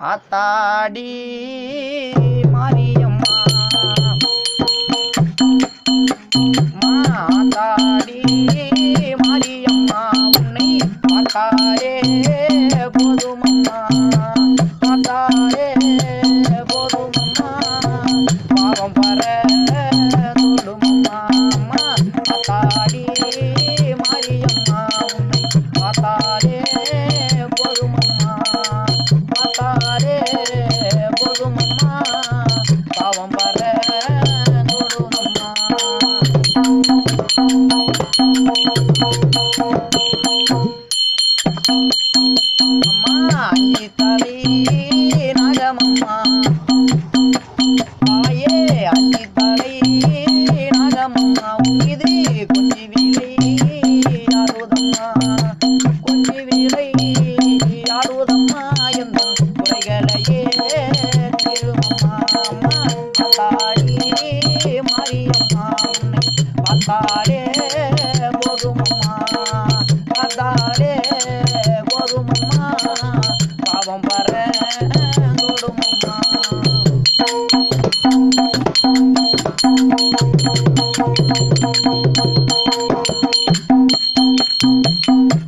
ஆத்தாடி மாரியம்மா. மாத்தாடி மாரியம்மா உன்னை போதும்? అంజితవే నాగమమ్మ ఆయే అంజిత வந்தாலே போதுமம்மா. பாவம் பர கொடுமம்மா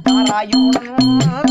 நாராயணன்